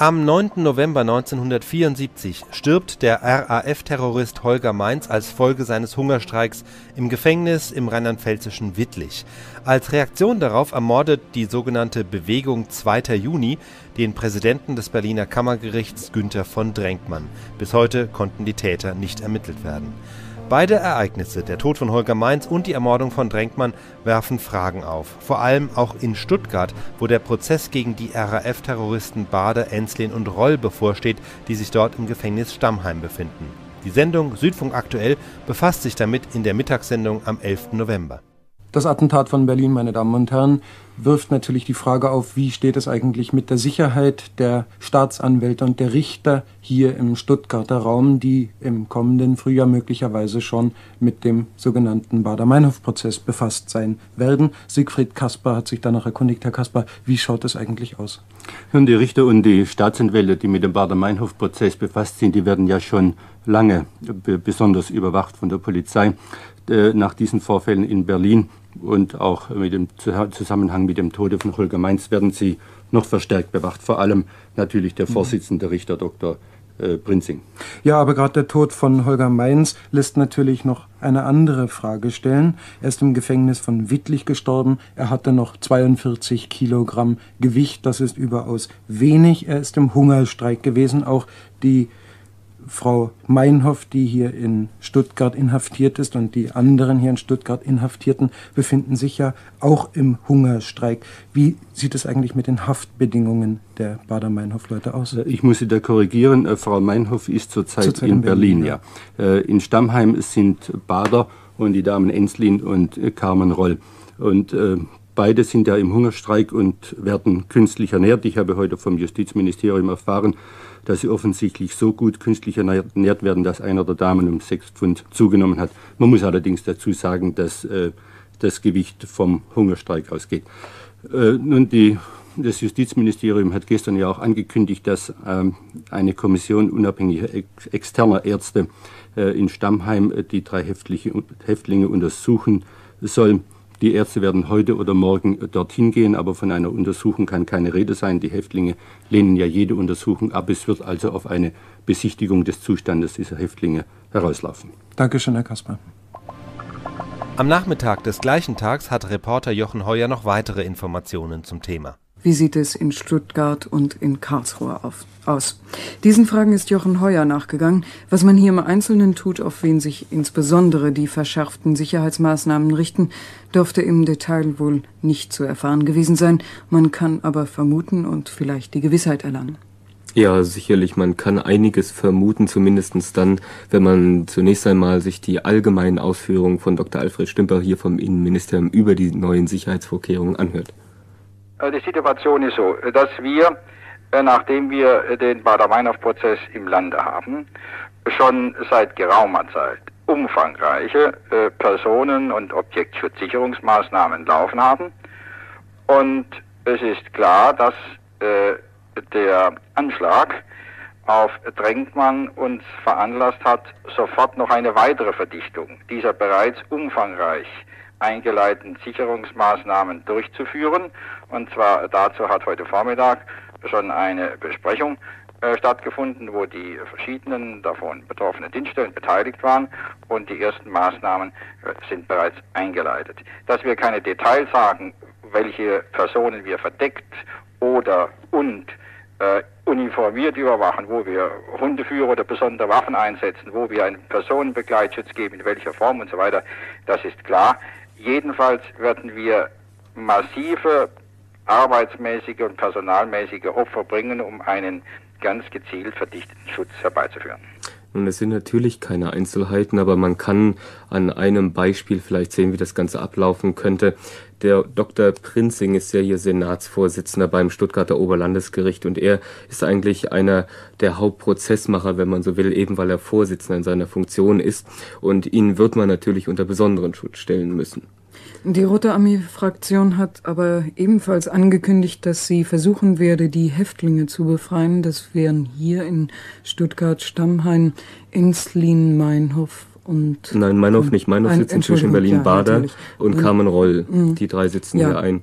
Am 9. November 1974 stirbt der RAF-Terrorist Holger Mainz als Folge seines Hungerstreiks im Gefängnis im rheinland-pfälzischen Wittlich. Als Reaktion darauf ermordet die sogenannte Bewegung 2. Juni den Präsidenten des Berliner Kammergerichts Günter von Drenkmann. Bis heute konnten die Täter nicht ermittelt werden. Beide Ereignisse, der Tod von Holger Mainz und die Ermordung von Drenkmann, werfen Fragen auf. Vor allem auch in Stuttgart, wo der Prozess gegen die RAF-Terroristen Bader, Enslin und Roll bevorsteht, die sich dort im Gefängnis Stammheim befinden. Die Sendung Südfunk aktuell befasst sich damit in der Mittagssendung am 11. November. Das Attentat von Berlin, meine Damen und Herren, wirft natürlich die Frage auf, wie steht es eigentlich mit der Sicherheit der Staatsanwälte und der Richter hier im Stuttgarter Raum, die im kommenden Frühjahr möglicherweise schon mit dem sogenannten Bader-Meinhof-Prozess befasst sein werden. Siegfried Kasper hat sich danach erkundigt. Herr Kasper, wie schaut es eigentlich aus? Nun, die Richter und die Staatsanwälte, die mit dem Bader-Meinhof-Prozess befasst sind, die werden ja schon lange besonders überwacht von der Polizei. Äh, nach diesen Vorfällen in Berlin und auch mit dem Zusammenhang mit dem Tode von Holger Mainz werden sie noch verstärkt bewacht. Vor allem natürlich der mhm. Vorsitzende Richter Dr. Äh, Prinzing. Ja, aber gerade der Tod von Holger Mainz lässt natürlich noch eine andere Frage stellen. Er ist im Gefängnis von Wittlich gestorben. Er hatte noch 42 Kilogramm Gewicht. Das ist überaus wenig. Er ist im Hungerstreik gewesen. Auch die Frau Meinhoff, die hier in Stuttgart inhaftiert ist, und die anderen hier in Stuttgart Inhaftierten befinden sich ja auch im Hungerstreik. Wie sieht es eigentlich mit den Haftbedingungen der Bader-Meinhof-Leute aus? Äh, ich muss Sie da korrigieren. Äh, Frau Meinhoff ist zurzeit, zurzeit in, in, Berlin, Berlin ja. ja. Äh, in Stammheim sind Bader und die Damen Enslin und Carmen Roll. Und äh, beide sind ja im Hungerstreik und werden künstlich ernährt. Ich habe heute vom Justizministerium erfahren, dass sie offensichtlich so gut künstlich ernährt werden, dass einer der Damen um sechs Pfund zugenommen hat. Man muss allerdings dazu sagen, dass äh, das Gewicht vom Hungerstreik ausgeht. Äh, nun, die, das Justizministerium hat gestern ja auch angekündigt, dass ähm, eine Kommission unabhängiger ex externer Ärzte äh, in Stammheim die drei Häftlinge untersuchen soll. Die Ärzte werden heute oder morgen dorthin gehen, aber von einer Untersuchung kann keine Rede sein. Die Häftlinge lehnen ja jede Untersuchung ab. Es wird also auf eine Besichtigung des Zustandes dieser Häftlinge herauslaufen. Dankeschön, Herr Kasper. Am Nachmittag des gleichen Tags hat Reporter Jochen Heuer noch weitere Informationen zum Thema. Wie sieht es in Stuttgart und in Karlsruhe auf, aus? Diesen Fragen ist Jochen Heuer nachgegangen. Was man hier im Einzelnen tut, auf wen sich insbesondere die verschärften Sicherheitsmaßnahmen richten, dürfte im Detail wohl nicht zu erfahren gewesen sein. Man kann aber vermuten und vielleicht die Gewissheit erlangen. Ja, sicherlich. Man kann einiges vermuten, zumindest dann, wenn man zunächst einmal sich die allgemeinen Ausführungen von Dr. Alfred Stümper hier vom Innenministerium über die neuen Sicherheitsvorkehrungen anhört. Äh, die Situation ist so, dass wir, äh, nachdem wir den Bader-Meinhof-Prozess im Lande haben, schon seit geraumer Zeit umfangreiche äh, Personen- und Objektschutzsicherungsmaßnahmen laufen haben. Und es ist klar, dass der Anschlag auf Drängmann uns veranlasst hat, sofort noch eine weitere Verdichtung dieser bereits umfangreich eingeleiteten Sicherungsmaßnahmen durchzuführen. Und zwar dazu hat heute Vormittag schon eine Besprechung äh, stattgefunden, wo die verschiedenen davon betroffenen Dienststellen beteiligt waren und die ersten Maßnahmen äh, sind bereits eingeleitet. Dass wir keine Details sagen, welche Personen wir verdeckt oder und äh, uniformiert überwachen, wo wir Hundeführer oder besondere Waffen einsetzen, wo wir einen Personenbegleitschutz geben, in welcher Form und so weiter, das ist klar. Jedenfalls werden wir massive arbeitsmäßige und personalmäßige Opfer bringen, um einen ganz gezielt verdichteten Schutz herbeizuführen. Nun, es sind natürlich keine Einzelheiten, aber man kann an einem Beispiel vielleicht sehen, wie das Ganze ablaufen könnte. Der Dr. Prinzing ist ja hier Senatsvorsitzender beim Stuttgarter Oberlandesgericht und er ist eigentlich einer der Hauptprozessmacher, wenn man so will, eben weil er Vorsitzender in seiner Funktion ist. Und ihn wird man natürlich unter besonderen Schutz stellen müssen. Die Rote Armee-Fraktion hat aber ebenfalls angekündigt, dass sie versuchen werde, die Häftlinge zu befreien. Das wären hier in Stuttgart Stammheim, Enslin, Meinhof und. Nein, Meinhof nicht. Meinhof sitzt inzwischen in Berlin-Bader ja, und Carmen Roll. Mhm. Die drei sitzen ja. hier ein.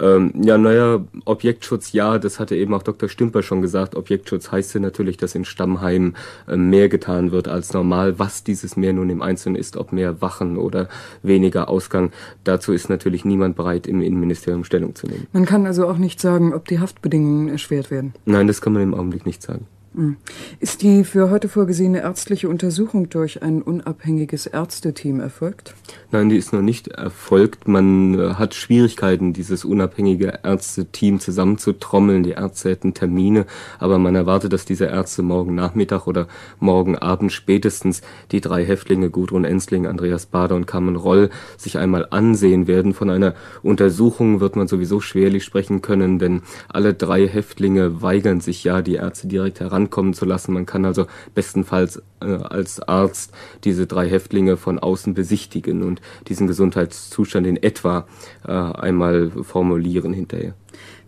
Ähm, ja, naja, Objektschutz, ja, das hatte eben auch Dr. Stümper schon gesagt. Objektschutz heißt ja natürlich, dass in Stammheim äh, mehr getan wird als normal. Was dieses mehr nun im Einzelnen ist, ob mehr Wachen oder weniger Ausgang, dazu ist natürlich niemand bereit, im Innenministerium Stellung zu nehmen. Man kann also auch nicht sagen, ob die Haftbedingungen erschwert werden. Nein, das kann man im Augenblick nicht sagen. Hm. Ist die für heute vorgesehene ärztliche Untersuchung durch ein unabhängiges Ärzteteam erfolgt? Nein, die ist noch nicht erfolgt. Man äh, hat Schwierigkeiten, dieses unabhängige Ärzteteam zusammenzutrommeln. Die Ärzte hätten Termine, aber man erwartet, dass diese Ärzte morgen Nachmittag oder morgen Abend spätestens die drei Häftlinge Gudrun Ensling, Andreas Bader und Carmen Roll sich einmal ansehen werden. Von einer Untersuchung wird man sowieso schwerlich sprechen können, denn alle drei Häftlinge weigern sich ja, die Ärzte direkt heran ankommen zu lassen. Man kann also bestenfalls als Arzt diese drei Häftlinge von außen besichtigen und diesen Gesundheitszustand in etwa äh, einmal formulieren hinterher.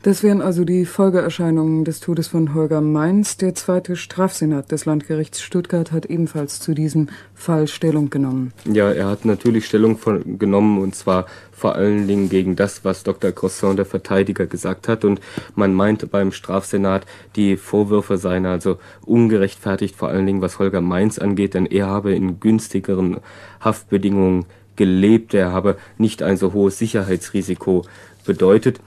Das wären also die Folgeerscheinungen des Todes von Holger Mainz. Der zweite Strafsenat des Landgerichts Stuttgart hat ebenfalls zu diesem Fall Stellung genommen. Ja, er hat natürlich Stellung von, genommen und zwar vor allen Dingen gegen das, was Dr. Crosson, der Verteidiger, gesagt hat. Und man meinte beim Strafsenat, die Vorwürfe seien also ungerechtfertigt, vor allen Dingen was Holger Mainz angeht, denn er habe in günstigeren Haftbedingungen gelebt, er habe nicht ein so hohes Sicherheitsrisiko bedeutet.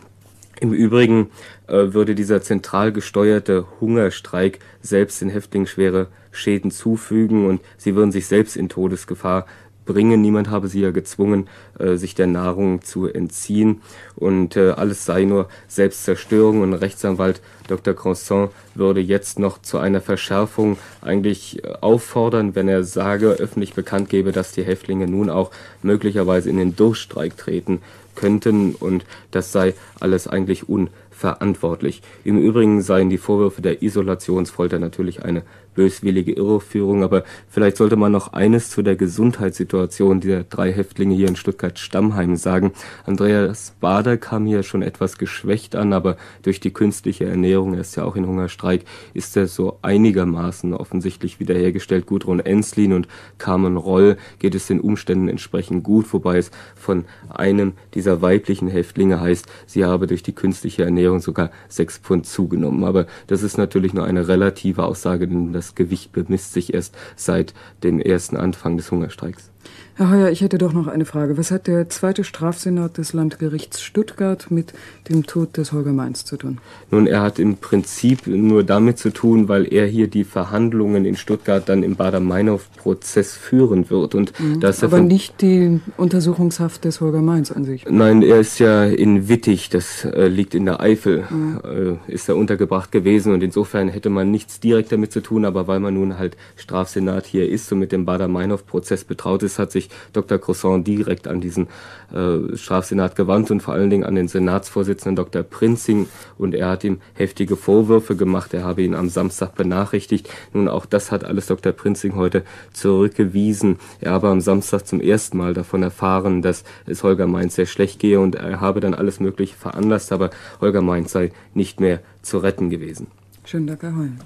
Im Übrigen äh, würde dieser zentral gesteuerte Hungerstreik selbst den Häftlingen schwere Schäden zufügen und sie würden sich selbst in Todesgefahr bringen. Niemand habe sie ja gezwungen, äh, sich der Nahrung zu entziehen und äh, alles sei nur Selbstzerstörung und Rechtsanwalt Dr. Cronson würde jetzt noch zu einer Verschärfung eigentlich äh, auffordern, wenn er sage, öffentlich bekannt gebe, dass die Häftlinge nun auch möglicherweise in den Durchstreik treten könnten und das sei alles eigentlich unverantwortlich. Im Übrigen seien die Vorwürfe der Isolationsfolter natürlich eine böswillige Irreführung, aber vielleicht sollte man noch eines zu der Gesundheitssituation dieser drei Häftlinge hier in Stuttgart-Stammheim sagen. Andreas Bader kam hier schon etwas geschwächt an, aber durch die künstliche Ernährung, er ist ja auch in Hungerstreik, ist er so einigermaßen offensichtlich wiederhergestellt. Gudrun Enslin und Carmen Roll geht es den Umständen entsprechend gut, wobei es von einem dieser weiblichen Häftlinge heißt, sie habe durch die künstliche Ernährung sogar sechs Pfund zugenommen. Aber das ist natürlich nur eine relative Aussage, denn das Gewicht bemisst sich erst seit dem ersten Anfang des Hungerstreiks. Herr Heuer, ich hätte doch noch eine Frage. Was hat der zweite Strafsenat des Landgerichts Stuttgart mit dem Tod des Holger Mainz zu tun? Nun, er hat im Prinzip nur damit zu tun, weil er hier die Verhandlungen in Stuttgart dann im Bader-Meinhof-Prozess führen wird. Und mhm. das Aber nicht die Untersuchungshaft des Holger Mainz an sich? Nein, er ist ja in Wittig, das äh, liegt in der Eifel, mhm. äh, ist er untergebracht gewesen. Und insofern hätte man nichts direkt damit zu tun, aber weil man nun halt Strafsenat hier ist und mit dem Bader-Meinhof-Prozess betraut ist, hat sich sich Dr. Croissant direkt an diesen äh, Strafsenat gewandt und vor allen Dingen an den Senatsvorsitzenden Dr. Prinzing und er hat ihm heftige Vorwürfe gemacht. Er habe ihn am Samstag benachrichtigt. Nun, auch das hat alles Dr. Prinzing heute zurückgewiesen. Er habe am Samstag zum ersten Mal davon erfahren, dass es Holger Mainz sehr schlecht gehe und er habe dann alles Mögliche veranlasst, aber Holger Mainz sei nicht mehr zu retten gewesen. Schönen Dank, Herr Holm.